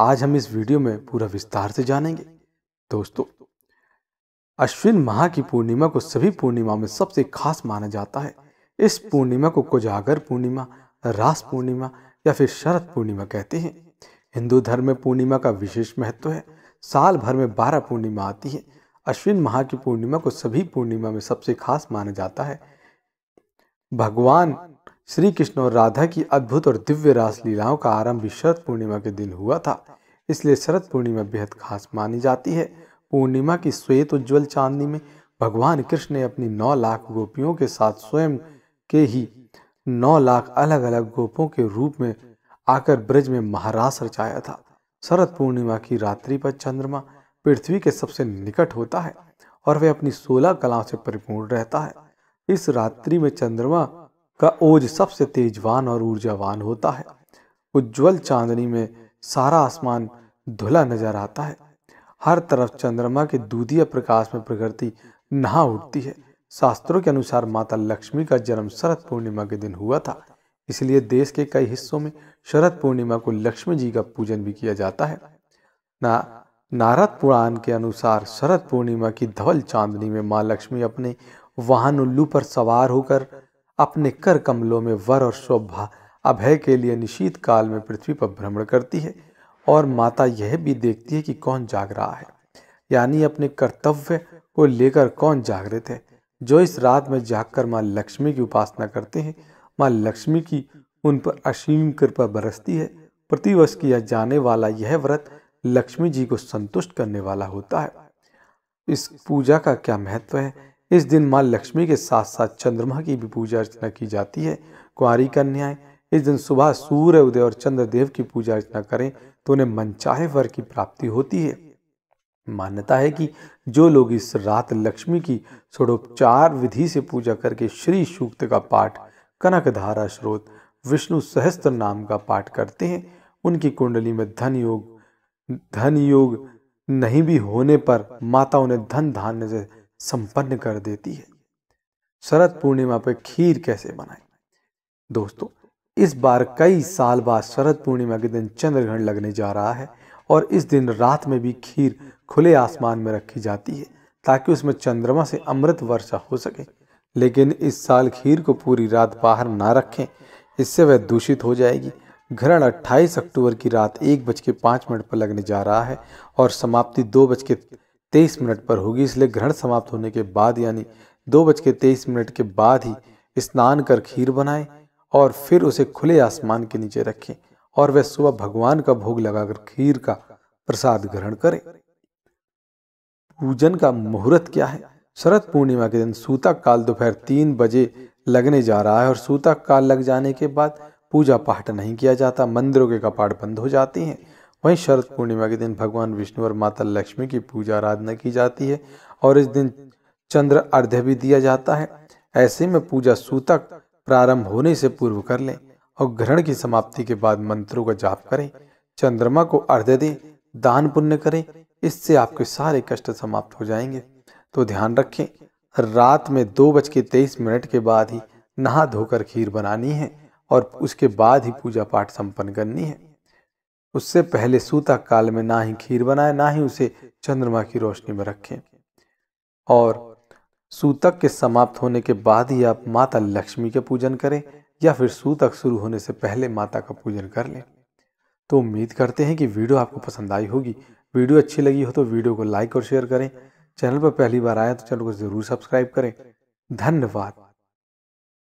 आज हम इस वीडियो में पूरा विस्तार से जानेंगे। दोस्तों, अश्विन माह की पूर्णिमा को सभी पूर्णिमा में सबसे खास माना जाता है। इस पूर्णिमा को कोजागर पूर्णिमा, रास पूर्णिमा या फिर शरद पूर्णिमा कहते हैं। हिंदू धर्म में पूर्णिमा का विशेष महत्व है। साल भर में बारह पूर्णिमा आती है। अश्विन माह की पूर्णिमा को सभी पूर्णिमा में सबसे खास माना जाता है। भगवान श्री कृष्ण और राधा की अद्भुत और दिव्य रास लीलाओं का आरंभ भी शरद पूर्णिमा के दिन हुआ था। इसलिए शरद पूर्णिमा बेहद खास मानी जाती है। पूर्णिमा की श्वेत उज्ज्वल चांदनी में भगवान कृष्ण ने अपनी नौ लाख गोपियों के साथ स्वयं के ही नौ लाख अलग अलग गोपों के रूप में आकर ब्रज में महारास रचाया था। शरद पूर्णिमा की रात्रि पर चंद्रमा पृथ्वी के सबसे निकट होता है और वह अपनी सोलह कलाओं से परिपूर्ण रहता है। इस रात्रि में चंद्रमा का ओज सबसे तेजवान और ऊर्जावान होता है। उज्जवल चांदनी में सारा आसमान धुला नज़र आता है। हर तरफ़ चंद्रमा के दूधिया प्रकाश में प्रकृति नहा उठती है। शास्त्रों के अनुसार माता लक्ष्मी का जन्म शरद पूर्णिमा के दिन हुआ था। इसलिए देश के कई हिस्सों में शरद पूर्णिमा को लक्ष्मी जी का पूजन भी किया जाता है। ना, नारद पुराण के अनुसार शरद पूर्णिमा की धवल चांदनी में माँ लक्ष्मी अपने वाहन उल्लू पर सवार होकर अपने कर कमलों में वर और शोभा अभय के लिए निशीत काल में पृथ्वी पर भ्रमण करती है और माता यह भी देखती है कि कौन जाग रहा है। यानी अपने कर्तव्य को लेकर कौन जागृत है? जो इस रात में जागकर माँ लक्ष्मी की उपासना करते हैं, माँ लक्ष्मी की उन पर असीम कृपा बरसती है। प्रतिवर्ष किया जाने वाला यह व्रत लक्ष्मी जी को संतुष्ट करने वाला होता है। इस पूजा का क्या महत्व है? इस दिन माँ लक्ष्मी के साथ साथ चंद्रमा की भी पूजा अर्चना की जाती है। कुंवारी कन्याएँ इस दिन सुबह सूर्य उदय और चंद्रदेव की पूजा अर्चना करें तो उन्हें मनचाहे वर की प्राप्ति होती है। मान्यता है कि जो लोग इस रात लक्ष्मी की षोडोपचार विधि से पूजा करके श्री सूक्त का पाठ कनक धारा स्रोत, विष्णु सहस्त्र नाम का पाठ करते हैं, उनकी कुंडली में धन योग धन योग नहीं भी होने पर माता उन्हें धन धान्य से संपन्न कर देती है। शरद पूर्णिमा पर खीर कैसे बनाए? दोस्तों, इस बार कई साल बाद शरद पूर्णिमा के दिन चंद्रग्रहण लगने जा रहा है और इस दिन रात में भी खीर खुले आसमान में रखी जाती है ताकि उसमें चंद्रमा से अमृत वर्षा हो सके। लेकिन इस साल खीर को पूरी रात बाहर ना रखें, इससे वह दूषित हो जाएगी। ग्रहण 28 अक्टूबर की रात एक बज के पाँच मिनट पर लगने जा रहा है और समाप्ति दो बज के तेईस मिनट पर होगी, इसलिए ग्रहण समाप्त होने के बाद, यानी दो बज के तेईस मिनट के बाद ही स्नान कर खीर बनाएँ और फिर उसे खुले आसमान के नीचे रखें और वह सुबह भगवान का भोग लगाकर खीर का प्रसाद ग्रहण करें। पूजन का मुहूर्त क्या है? शरद पूर्णिमा के दिन सूतक काल दोपहर तीन बजे लगने जा रहा है और सूतक काल लग जाने के बाद पूजा पाठ नहीं किया जाता, मंदिरों के कपाट बंद हो जाते हैं। वहीं शरद पूर्णिमा के दिन भगवान विष्णु और माता लक्ष्मी की पूजा आराधना की जाती है और इस दिन चंद्र अर्घ्य भी दिया जाता है। ऐसे में पूजा सूतक प्रारंभ होने से पूर्व कर लें और ग्रहण की समाप्ति के बाद मंत्रों का जाप करें, चंद्रमा को अर्घ्य दें, दान पुण्य करें, इससे आपके सारे कष्ट समाप्त हो जाएँगे। तो ध्यान रखें, रात में दो बज के तेईस मिनट के बाद ही नहा धोकर खीर बनानी है और उसके बाद ही पूजा पाठ संपन्न करनी है। उससे पहले सूता काल में ना ही खीर बनाए, ना ही उसे चंद्रमा की रोशनी में रखें। और सूतक के समाप्त होने के बाद ही आप माता लक्ष्मी के पूजन करें या फिर सूतक शुरू होने से पहले माता का पूजन कर लें। तो उम्मीद करते हैं कि वीडियो आपको पसंद आई होगी। वीडियो अच्छी लगी हो तो वीडियो को लाइक और शेयर करें। चैनल पर पहली बार आए तो चैनल को ज़रूर सब्सक्राइब करें। धन्यवाद।